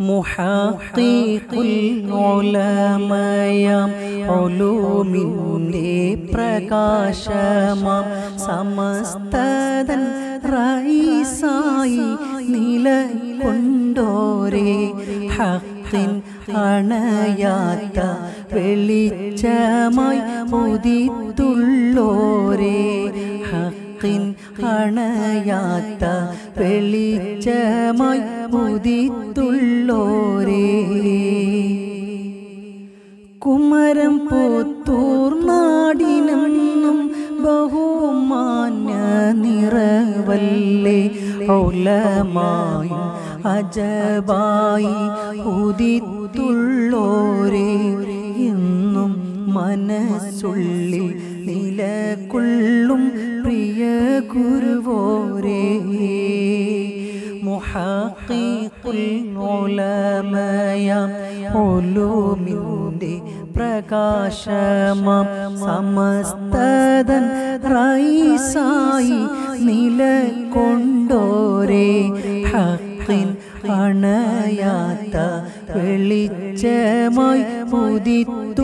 മുഹീഖുൽ ഉലമയാം ഉലൂമിന്റെ പ്രകാശമാം സമസ്തതൻ റൈസായി നിലകൊണ്ടോരേ. ഹത്തിൻ അണയാത്ത വെളിച്ചമായി ഉദിത്തുള്ളോരേ. ഹക്കിൻ അണയാത്ത വെളിച്ചമായി മുതിത്തുള്ളോരേ കുമരം പോത്തൂർ നാടിനെന്നും ബഹുമാന്യ നിറവല്ലേ. ഔലമായി അജബായി ഉദിത്തുള്ളോരേ. എന്നും മനസ്സുള്ളിൽ നിലകൊള്ളും പ്രിയ ഗുരുവോരേ മുഹീഖുൽ ഉലമയാം ഉലൂമിന്റെ പ്രകാശമാം സമസ്തതൻ റൈസായി നിലകൊണ്ടോരേ ഹക്കിൻ അണയാത്ത വെളിച്ചമായി ഉദിത്തുള്ളോരേ.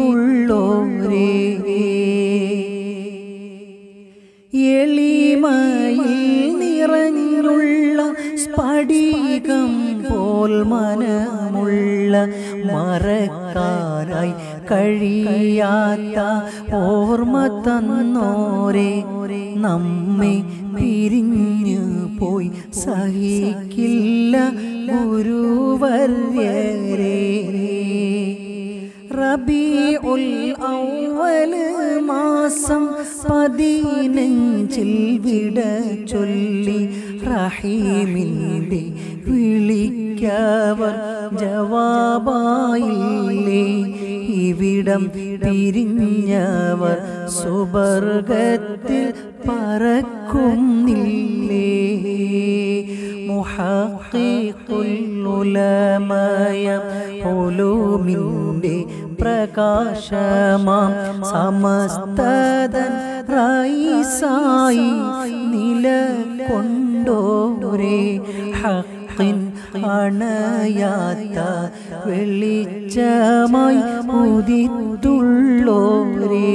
എളിമയിൽ നിറഞ്ഞുള്ള സ്ഫടികം പോൽ മനമുള്ള മറക്കാനായി കഴിയാത്ത ഓർമ്മ തന്നോരെ നമ്മെ പിരിഞ്ഞു പോയി സഹിക്കില്ല ഗുരുവര്യരേ. റബീഉൽ ഔവൽ മാസം പതിനഞ്ചിൽ വിട ചൊല്ലി റഹീമിന്റെ വിളിക്കവർ ജവാബായില്ലേ? ഇവിടം തിരിഞ്ഞവർ സുബർഗത്തിൽ പറക്കുന്നില്ലേ? മുഹീഖുൽ ഉലമായ ഉലൂമിന്റെ പ്രകാശമാം സമസ്തതൻ റൈസായി നിലകൊണ്ടോരേ. ഹക്കിൻ അണയാത്ത വെളിച്ചമായി ഉദിത്തുള്ളോരേ.